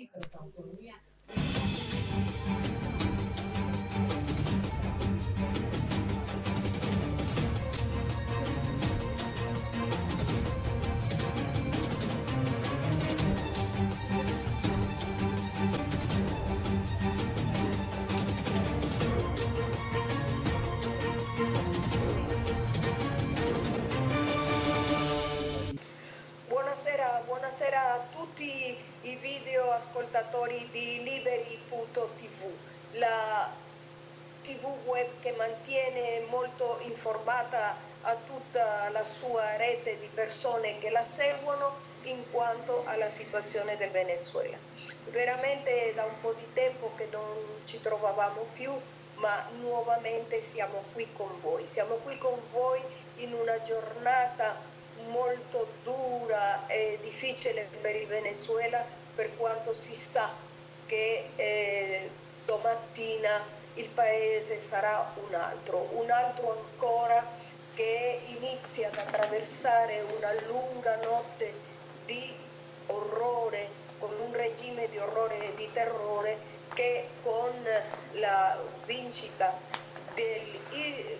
Chico, Tampurnia. Ascoltatori di Liberi.tv, la tv web che mantiene molto informata a tutta la sua rete di persone che la seguono in quanto alla situazione del Venezuela. Veramente da un po' di tempo che non ci trovavamo più, ma nuovamente siamo qui con voi. Siamo qui con voi in una giornata molto dura e difficile per il Venezuela per quanto si sa che eh, domattina il paese sarà un altro, un altro ancora che inizia ad attraversare una lunga notte di orrore, con un regime di orrore e di terrore che con la vincita del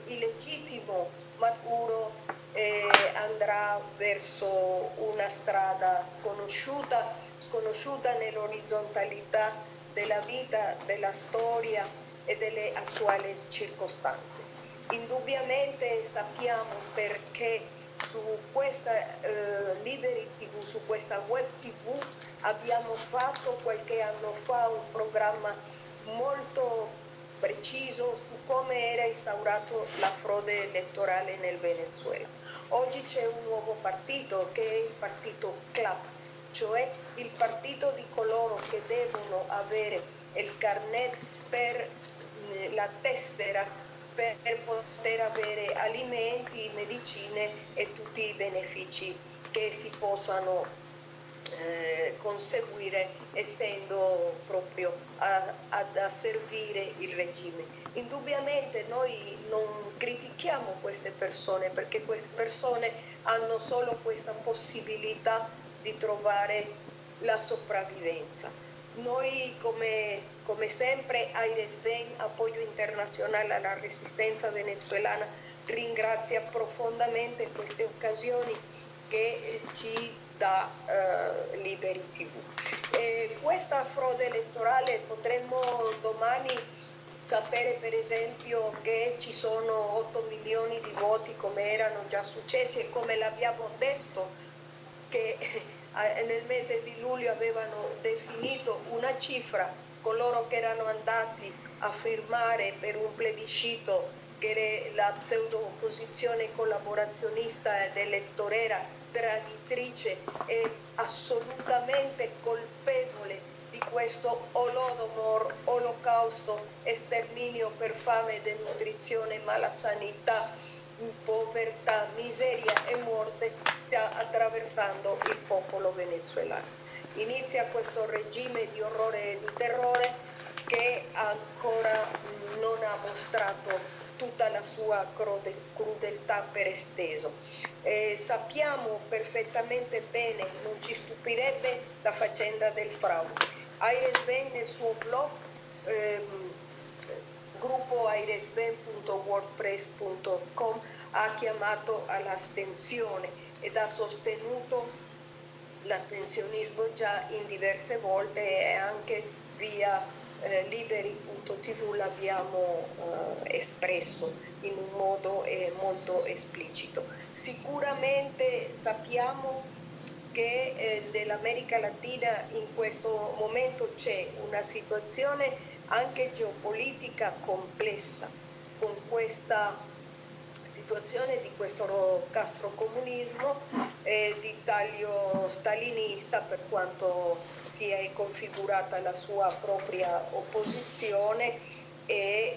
illegittimo Maduro eh, andrà verso una strada sconosciuta, sconosciuta nell'orizzontalità della vita, della storia e delle attuali circostanze. Indubbiamente sappiamo perché su questa eh, Liberi TV, su questa web TV abbiamo fatto qualche anno fa un programma molto preciso su come era instaurato la frode elettorale nel Venezuela. Oggi c'è un nuovo partito che è il partito CLAP, cioè il partito di coloro che devono avere il carnet per la tessera per poter avere alimenti, medicine e tutti i benefici che si possano eh, conseguire essendo proprio a, ad asservire il regime. Indubbiamente noi non critichiamo queste persone perché queste persone hanno solo questa possibilità di trovare la sopravvivenza. Noi come, come sempre Aires Ven, appoggio internazionale alla resistenza venezuelana, ringrazia profondamente queste occasioni che ci da eh, Liberi TV. E questa frode elettorale potremmo domani sapere per esempio che ci sono 8 milioni di voti come erano già successi e come l'abbiamo detto che nel mese di luglio avevano definito una cifra coloro che erano andati a firmare per un plebiscito che la pseudo opposizione collaborazionista ed elettorera traditrice e assolutamente colpevole di questo olodomor, olocausto, esterminio per fame, denutrizione, mala sanità, povertà, miseria e morte sta attraversando il popolo venezuelano. Inizia questo regime di orrore e di terrore che ancora non ha mostrato tutta la sua crudeltà per esteso. Eh, sappiamo perfettamente bene, non ci stupirebbe la faccenda del fraude. Aires Ben nel suo blog ehm, gruppo airesben.wordpress.com ha chiamato all'astensione ed ha sostenuto l'astensionismo già in diverse volte e anche via eh, liberi.tv l'abbiamo eh, espresso in un modo eh, molto esplicito. Sicuramente sappiamo che eh, Latina in questo momento c'è una situazione anche geopolitica complessa con questa situazione di questo castrocomunismo eh, di taglio stalinista per quanto si è configurata la sua propria opposizione e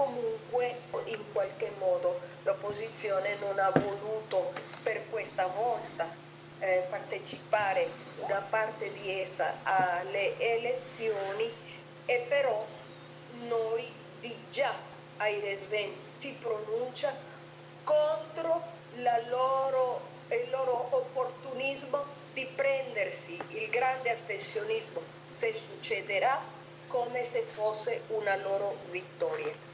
comunque in qualche modo l'opposizione non ha voluto per questa volta eh, partecipare una parte di essa alle elezioni e però noi di già Aires Ben si pronuncia contro loro, il loro opportunismo di prendersi il grande astensionismo se succederà come se fosse una loro vittoria.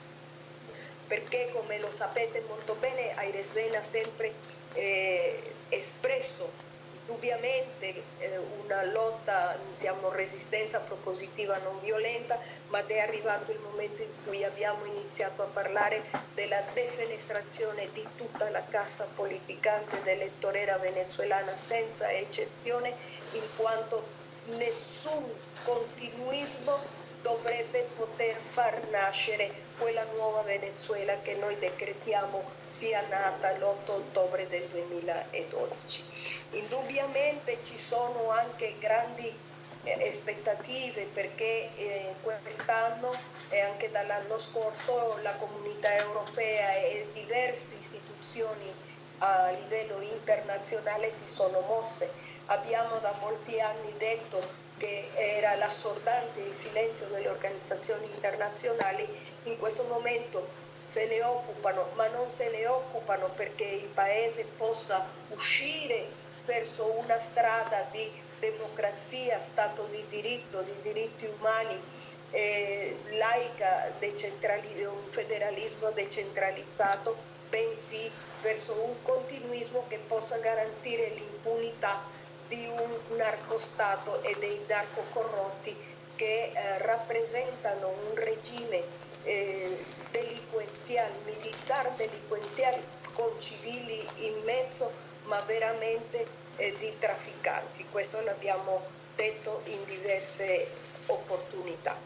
Perché come lo sapete molto bene, Aires Vena ha sempre eh, espresso indubbiamente eh, una lotta, siamo resistenza propositiva non violenta, ma è arrivato il momento in cui abbiamo iniziato a parlare della defenestrazione di tutta la cassa politicante dell'elettorera venezuelana senza eccezione, in quanto nessun continuismo dovrebbe poter far nascere quella nuova Venezuela che noi decretiamo sia nata l'8 ottobre del 2012. Indubbiamente ci sono anche grandi eh, aspettative perché eh, quest'anno e anche dall'anno scorso la comunità europea e diverse istituzioni a livello internazionale si sono mosse. Abbiamo da molti anni detto che era l'assordante il silenzio delle organizzazioni internazionali, in questo momento se ne occupano, ma non se ne occupano perché il Paese possa uscire verso una strada di democrazia, Stato di diritto, di diritti umani, eh, laica, un federalismo decentralizzato, bensì verso un continuismo che possa garantire l'impunità di un narcostato e dei narcocorrotti che eh, rappresentano un regime eh, delinquenziale, militar delinquenziale con civili in mezzo, ma veramente eh, di trafficanti. Questo l'abbiamo detto in diverse opportunità.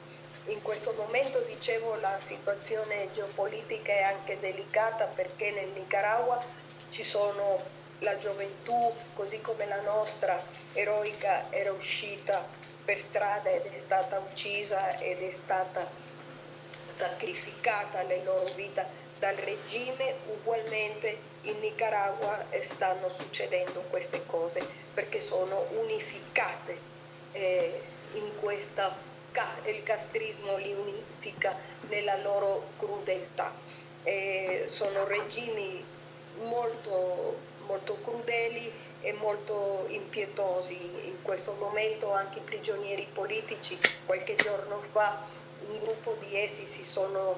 In questo momento, dicevo, la situazione geopolitica è anche delicata perché nel Nicaragua ci sono la gioventù, così come la nostra eroica, era uscita per strada ed è stata uccisa ed è stata sacrificata le loro vite dal regime, ugualmente in Nicaragua stanno succedendo queste cose perché sono unificate eh, in questa il castrismo li unifica nella loro crudeltà. Eh, sono regimi molto molto crudeli e molto impietosi. In questo momento anche i prigionieri politici, qualche giorno fa un gruppo di essi si sono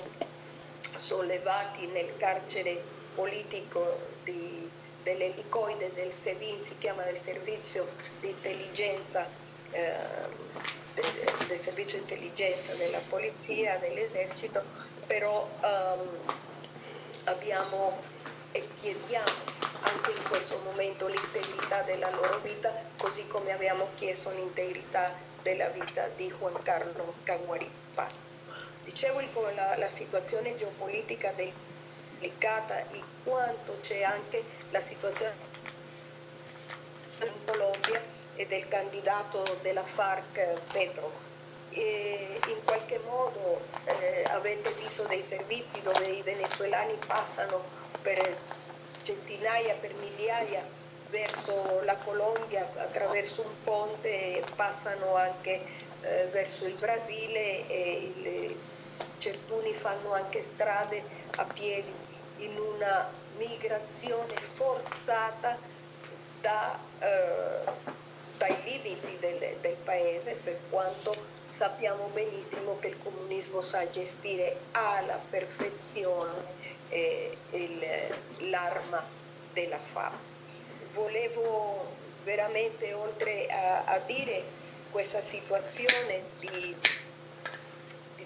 sollevati nel carcere politico di, dell'elicoide del SEVIN, si chiama del servizio di intelligenza, eh, del, servizio di intelligenza della polizia, dell'esercito, però ehm, abbiamo e chiediamo anche in questo momento l'integrità della loro vita, così come abbiamo chiesto l'integrità della vita di Juan Carlos Caguaripá. Dicevo la, la situazione geopolitica delicata in quanto c'è anche la situazione in Colombia e del candidato della FARC Petro. E in qualche modo eh, avete visto dei servizi dove i venezuelani passano per centinaia per migliaia verso la Colombia attraverso un ponte passano anche eh, verso il Brasile e il, certuni fanno anche strade a piedi in una migrazione forzata da, eh, dai limiti del, del paese per quanto sappiamo benissimo che il comunismo sa gestire alla perfezione eh, il, l'arma della fame. Volevo veramente, oltre a, a dire questa situazione di,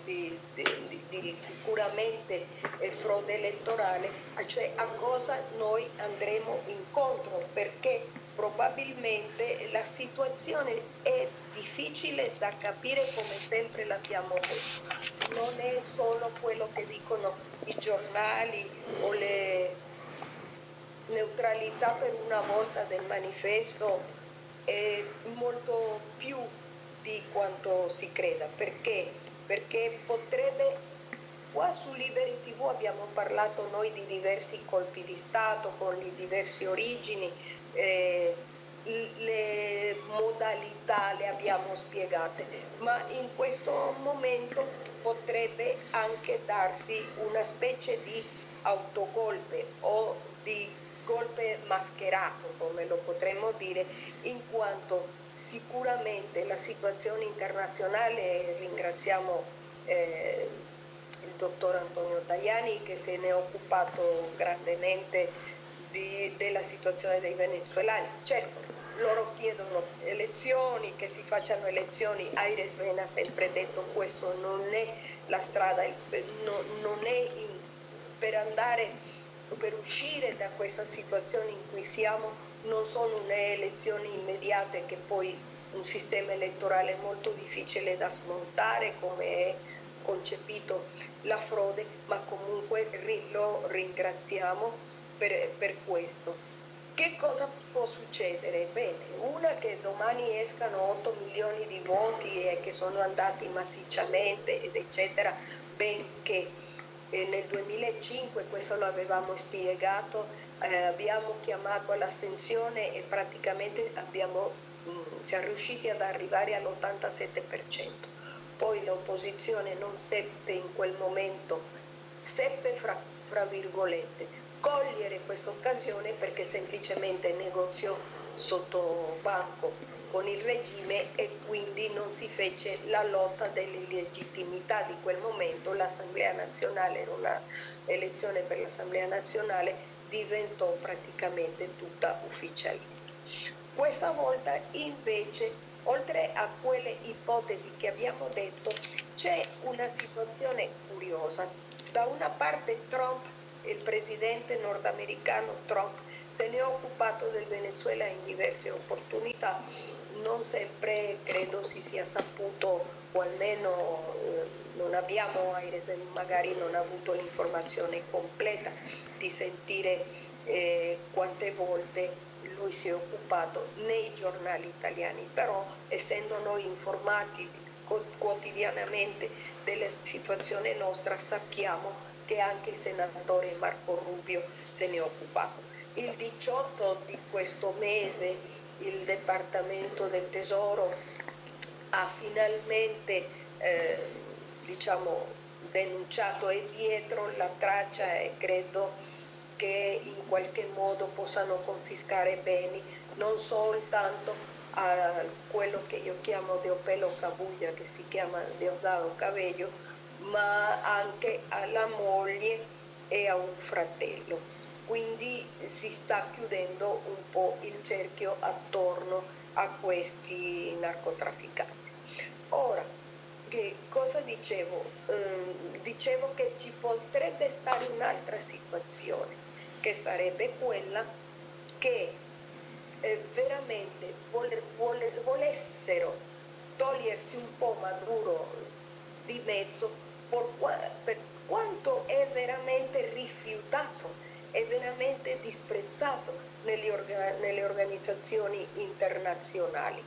di, di, di sicuramente frode elettorale, cioè a cosa noi andremo incontro, perché probabilmente la situazione è difficile da capire come sempre l'abbiamo detto. Non è solo quello che dicono i giornali o le neutralità per una volta del manifesto, è molto più di quanto si creda. Perché? Perché potrebbe Qua su Liberi TV abbiamo parlato noi di diversi colpi di Stato con le diverse origini, eh, le modalità le abbiamo spiegate, ma in questo momento potrebbe anche darsi una specie di autogolpe o di golpe mascherato, come lo potremmo dire, in quanto sicuramente la situazione internazionale, ringraziamo eh, il dottor Antonio Tajani che se ne è occupato grandemente di, della situazione dei venezuelani. Certo, loro chiedono elezioni, che si facciano elezioni, Aires Vena ha sempre detto questo non è la strada, non, non è in, per andare, per uscire da questa situazione in cui siamo, non sono elezioni immediate che poi un sistema elettorale molto difficile da smontare come è concepito la frode, ma comunque lo ringraziamo per, per questo. Che cosa può succedere? Bene, una che domani escano 8 milioni di voti e che sono andati massicciamente ed eccetera, benché eh, nel 2005, questo lo avevamo spiegato, eh, abbiamo chiamato all'astensione e praticamente abbiamo, mh, mm, siamo riusciti ad arrivare all'87% poi l'opposizione non seppe in quel momento, seppe fra, fra virgolette, cogliere questa occasione perché semplicemente negoziò sotto banco con il regime e quindi non si fece la lotta dell'illegittimità di quel momento. L'Assemblea nazionale era una elezione per l'Assemblea nazionale, diventò praticamente tutta ufficialista. Questa volta invece Oltre a quelle ipotesi che abbiamo detto, c'è una situazione curiosa. Da una parte Trump, il presidente nordamericano Trump, se ne è occupato del Venezuela in diverse opportunità, non sempre credo si sia saputo o almeno eh, non abbiamo, magari non avuto l'informazione completa. Di sentire eh, quante volte lui si è occupato nei giornali italiani, però essendo noi informati quotidianamente della situazione nostra sappiamo che anche il senatore Marco Rubio se ne è occupato. Il 18 di questo mese il Dipartimento del Tesoro ha finalmente eh, diciamo, denunciato e dietro la traccia e credo che in qualche modo possano confiscare beni, non soltanto a quello che io chiamo Deopelo Cabuglia, che si chiama Deodado Cabello, ma anche alla moglie e a un fratello. Quindi si sta chiudendo un po' il cerchio attorno a questi narcotrafficanti. Ora, che cosa dicevo? Eh, dicevo che ci potrebbe stare un'altra situazione che sarebbe quella che eh, veramente voler, voler, volessero togliersi un po' Maduro di mezzo per, per quanto è veramente rifiutato, è veramente disprezzato nelle, orga, nelle organizzazioni internazionali.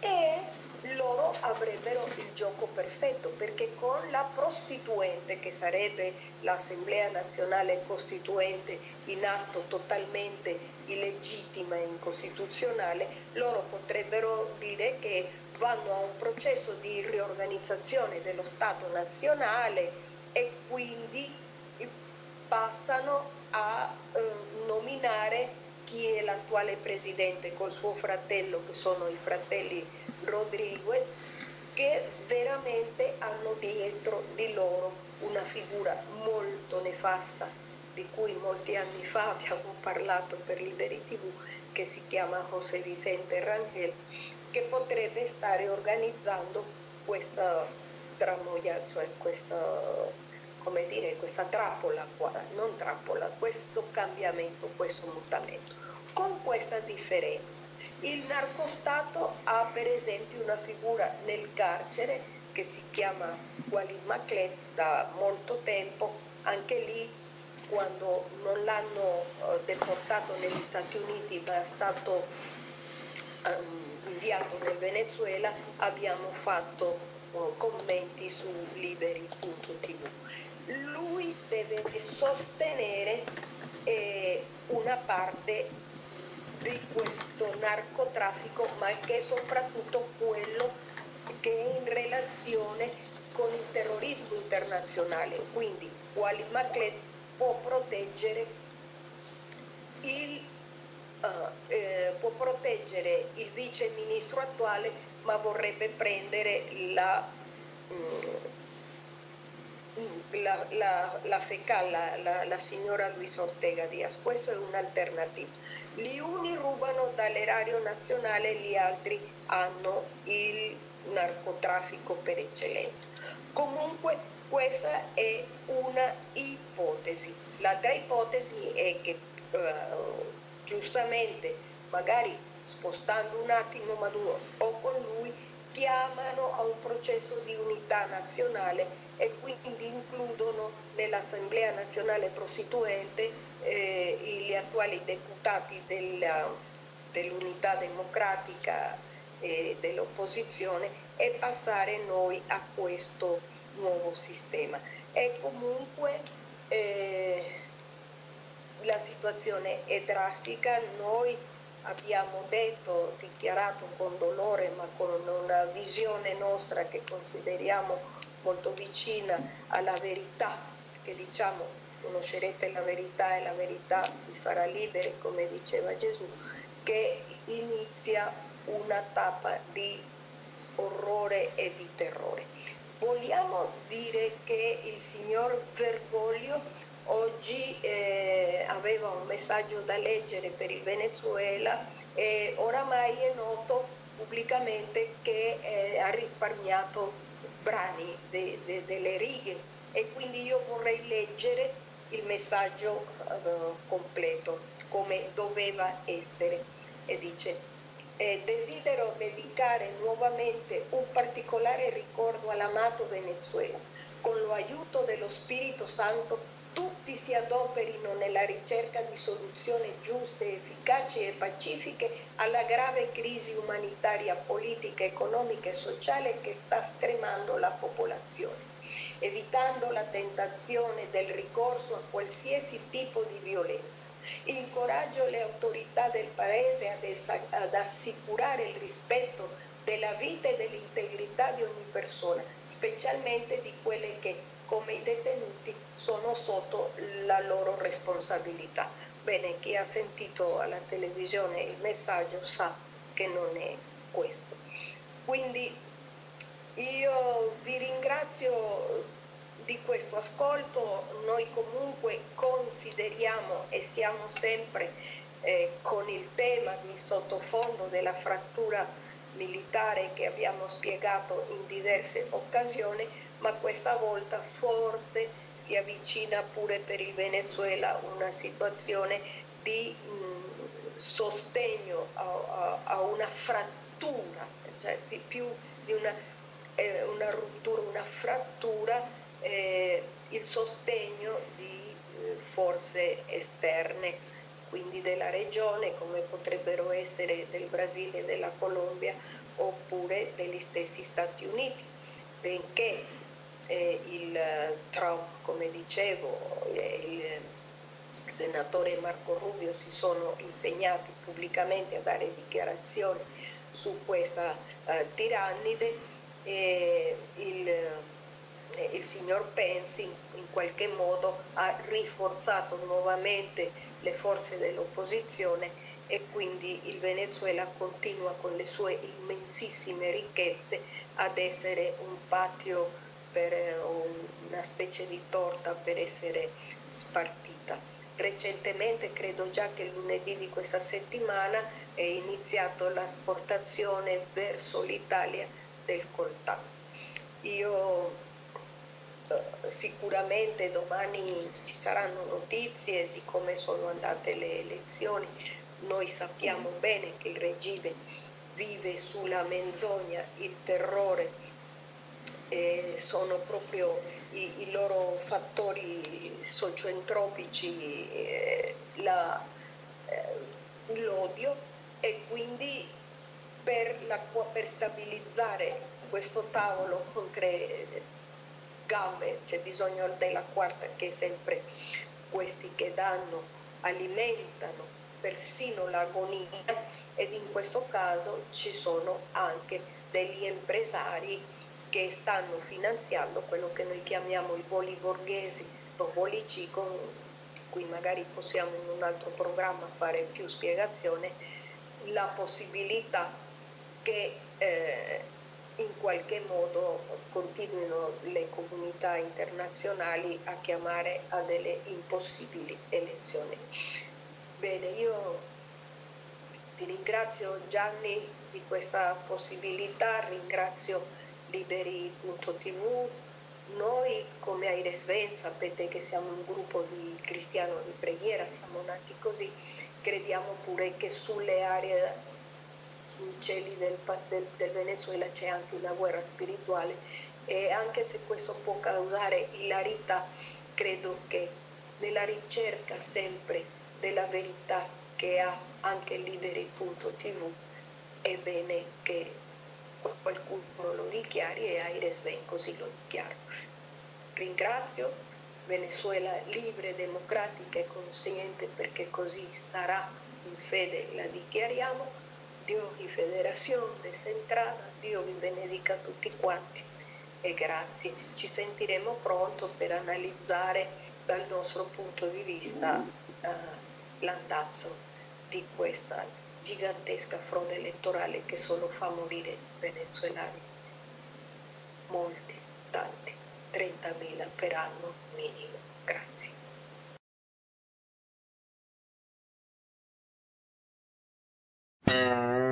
E loro avrebbero il gioco perfetto perché con la prostituente, che sarebbe l'Assemblea nazionale costituente in atto totalmente illegittima e incostituzionale, loro potrebbero dire che vanno a un processo di riorganizzazione dello Stato nazionale e quindi passano a eh, nominare chi è l'attuale presidente col suo fratello, che sono i fratelli Rodriguez, che veramente hanno dietro di loro una figura molto nefasta, di cui molti anni fa abbiamo parlato per Liberi TV, che si chiama José Vicente Rangel, che potrebbe stare organizzando questa tramoia, cioè questa, come dire, questa trappola, non trappola, questo cambiamento, questo mutamento, con questa differenza il narcostato ha per esempio una figura nel carcere che si chiama Walid Maclet da molto tempo, anche lì quando non l'hanno eh, deportato negli Stati Uniti ma è stato um, inviato nel Venezuela, abbiamo fatto uh, commenti su liberi.tv. Lui deve sostenere eh, una parte di questo narcotraffico, ma che è soprattutto quello che è in relazione con il terrorismo internazionale. Quindi Walid Maclet può proteggere può proteggere il vice ministro attuale, ma vorrebbe prendere la, mm, la, la, la FECAL, la, la, signora Luis Ortega Diaz. Questa è un'alternativa. Gli uni rubano dall'erario nazionale, gli altri hanno il narcotraffico per eccellenza. Comunque questa è una ipotesi. L'altra ipotesi è che uh, giustamente, magari spostando un attimo Maduro o con lui, chiamano a un processo di unità nazionale e quindi includono nell'Assemblea nazionale prostituente eh, gli attuali deputati della, dell'unità democratica e dell'opposizione e passare noi a questo nuovo sistema. E comunque eh, la situazione è drastica, noi abbiamo detto, dichiarato con dolore ma con una visione nostra che consideriamo molto vicina alla verità, che diciamo conoscerete la verità e la verità vi farà liberi, come diceva Gesù, che inizia una tappa di orrore e di terrore. Vogliamo dire che il signor Vergoglio oggi eh, aveva un messaggio da leggere per il Venezuela e oramai è noto pubblicamente che eh, ha risparmiato brani de, de, delle righe e quindi io vorrei leggere il messaggio uh, completo come doveva essere e dice eh, desidero dedicare nuovamente un particolare ricordo all'amato Venezuela. Con l'aiuto dello Spirito Santo tutti si adoperino nella ricerca di soluzioni giuste, efficaci e pacifiche alla grave crisi umanitaria, politica, economica e sociale che sta stremando la popolazione evitando la tentazione del ricorso a qualsiasi tipo di violenza. Incoraggio le autorità del Paese ad, assicurare il rispetto della vita e dell'integrità di ogni persona, specialmente di quelle che, come i detenuti, sono sotto la loro responsabilità. Bene, chi ha sentito alla televisione il messaggio sa che non è questo. Quindi io vi ringrazio di questo ascolto, noi comunque consideriamo e siamo sempre eh, con il tema di sottofondo della frattura militare che abbiamo spiegato in diverse occasioni, ma questa volta forse si avvicina pure per il Venezuela una situazione di mh, sostegno a, a, a, una frattura, cioè più di una eh, una rottura, una frattura, eh, il sostegno di eh, forze esterne, quindi della regione, come potrebbero essere del Brasile della Colombia, oppure degli stessi Stati Uniti, benché eh, il Trump, come dicevo, il senatore Marco Rubio si sono impegnati pubblicamente a dare dichiarazioni su questa eh, tirannide, eh, il, il signor Pensi in qualche modo ha rinforzato nuovamente le forze dell'opposizione e quindi il Venezuela continua con le sue immensissime ricchezze ad essere un patio per eh, una specie di torta per essere spartita. Recentemente, credo già che lunedì di questa settimana, è iniziata l'asportazione verso l'Italia del coltano. Io eh, sicuramente domani ci saranno notizie di come sono andate le elezioni. Noi sappiamo bene che il regime vive sulla menzogna, il terrore, eh, sono proprio i, i, loro fattori socioentropici, eh, la, eh, l'odio e quindi per, la, per stabilizzare questo tavolo con tre gambe c'è bisogno della quarta che è sempre questi che danno, alimentano persino l'agonia ed in questo caso ci sono anche degli impresari che stanno finanziando quello che noi chiamiamo i voli borghesi o voli cico, qui magari possiamo in un altro programma fare più spiegazione, la possibilità che eh, in qualche modo continuino le comunità internazionali a chiamare a delle impossibili elezioni. Bene, io ti ringrazio Gianni di questa possibilità, ringrazio liberi.tv. Noi come Aires Ben sapete che siamo un gruppo di cristiano di preghiera, siamo nati così, crediamo pure che sulle aree sui cieli del, del, del Venezuela c'è anche una guerra spirituale. E anche se questo può causare ilarità, credo che nella ricerca sempre della verità che ha anche liberi.tv è bene che qualcuno lo dichiari e Aires Ben così lo dichiaro. Ringrazio. Venezuela libre, democratica e consciente perché così sarà, in fede la dichiariamo Dio di federazione descentrata, Dio vi benedica tutti quanti e grazie. Ci sentiremo pronto per analizzare dal nostro punto di vista eh, l'andazzo di questa gigantesca frode elettorale che solo fa morire venezuelani. Molti, tanti, 30.000 per anno minimo. Grazie. Mm-hmm.